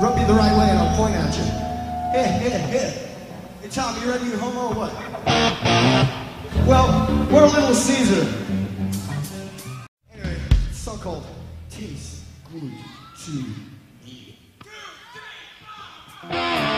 Rub you the right way and I'll point at you. Hey, hey, hey. Hey, Tom, you ready to home or what? Well, we're a Little Caesar. Anyway, so-called taste good to me. Two, three, four.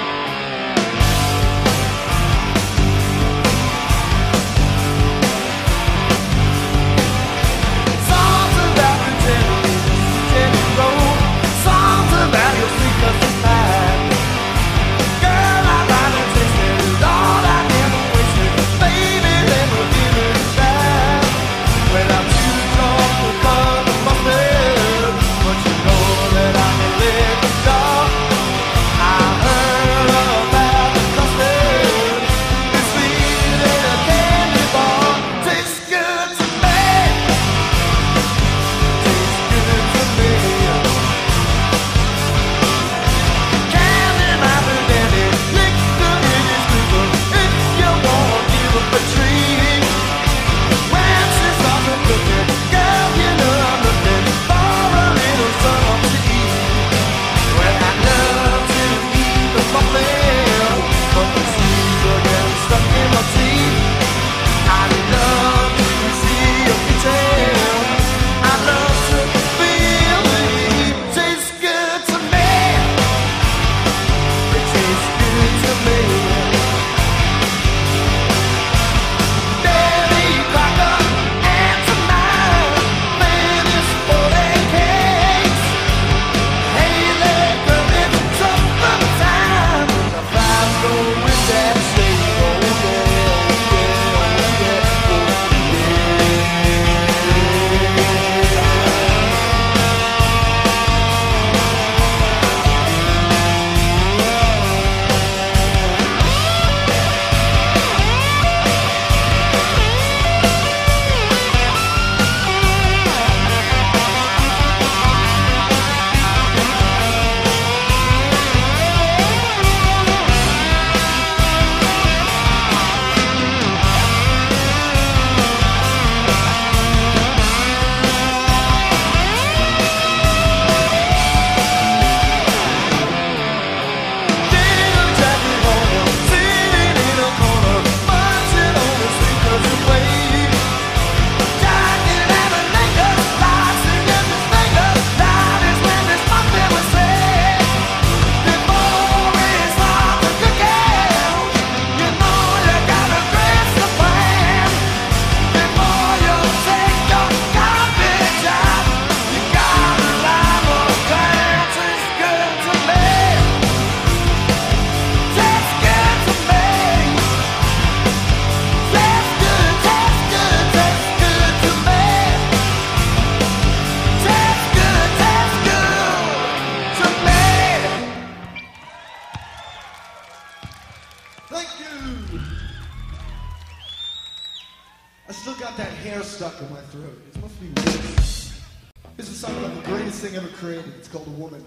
It's called A Woman,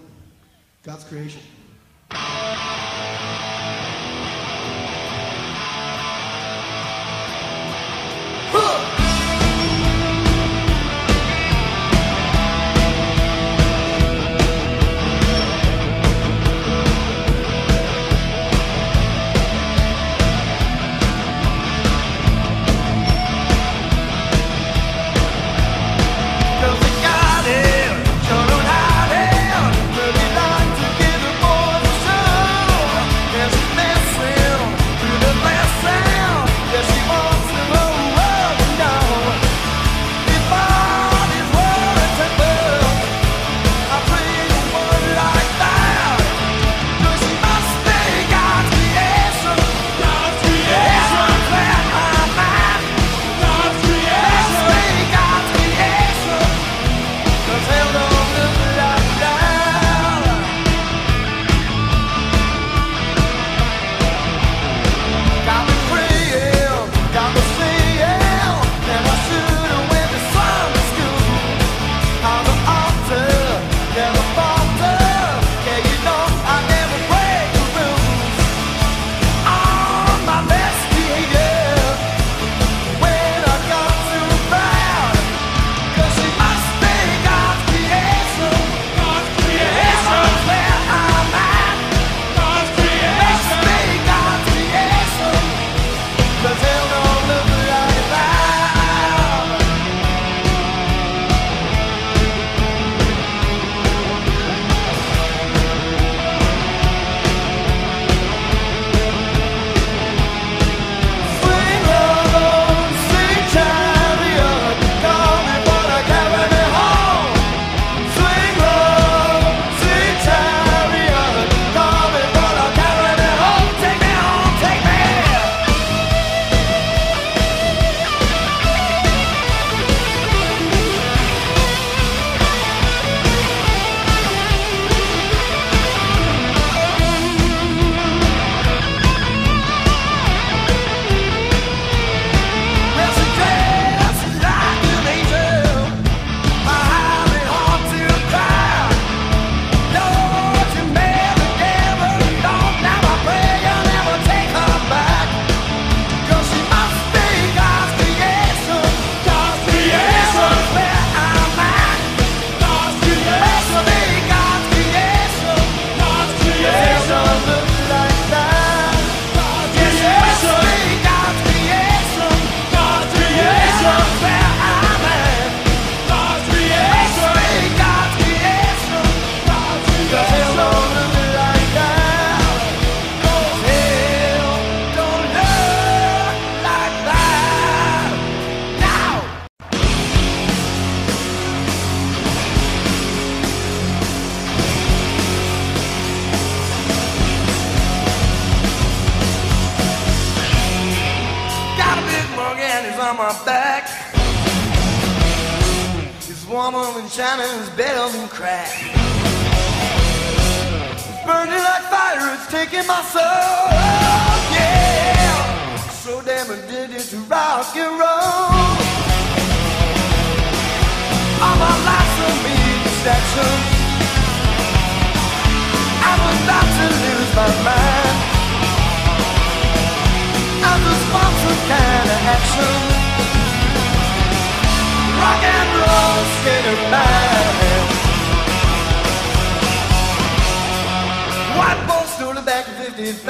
God's Creation. Burning like fire, it's taking my soul. Yeah, so damn addicted to rock and roll. All my life's a distraction. I'm about to lose my mind. I just want some kind of action. Rock and roll state of. White boy stood back in 55.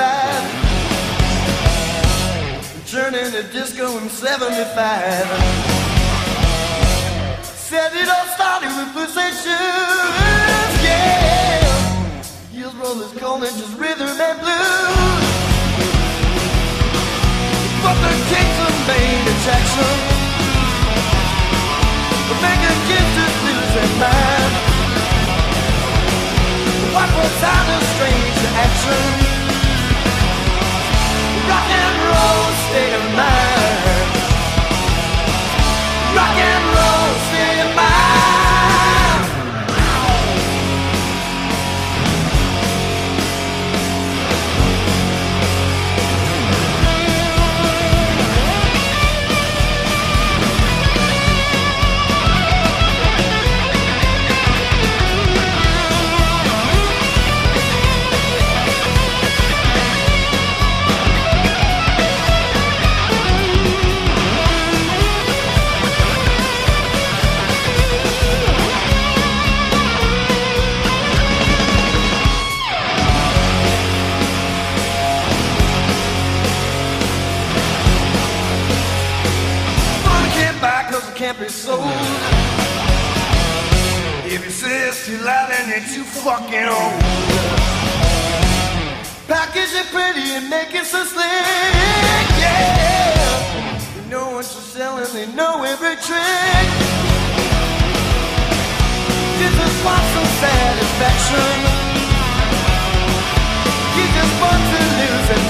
Turning to disco in 75. Said it all started with pussy shoes, yeah. Heels rollers calling just rhythm and blues. But the king's the main attraction. The making kids just lose their mind. What was out of strange action? Rock and roll state of mind. You're too fucking old. Package it pretty and make it so slick, yeah. You know what you're selling, they know every trick. You just want some satisfaction. You just want to lose your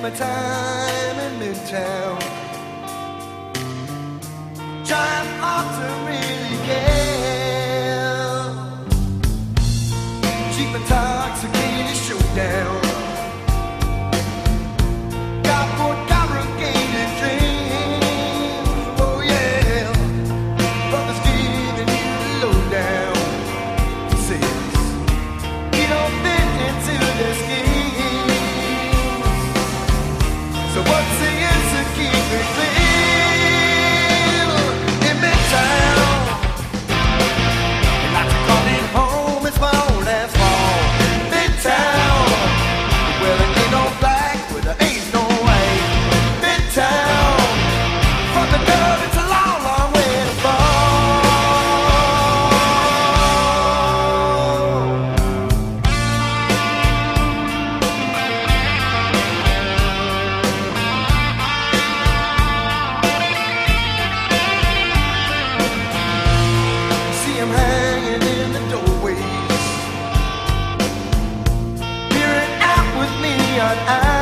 Spend my time in Midtown. Hanging in the doorways peering out with neon eyes.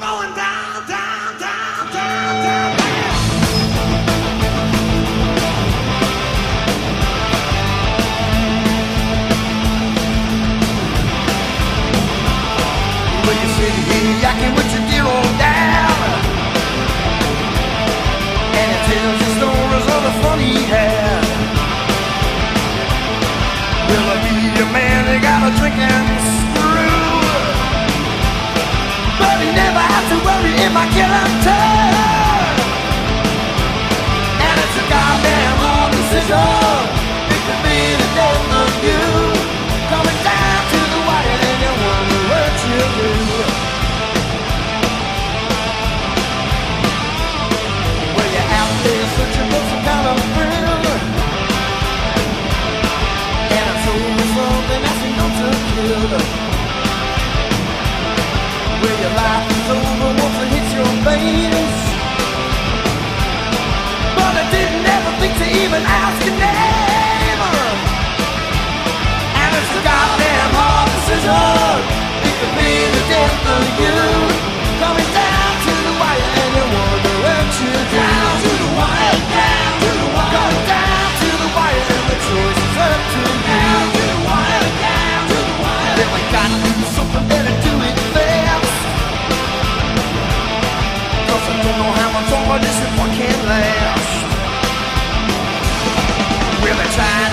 going back. lie. So when the wolf hits your vein. this fucking last. Will they try?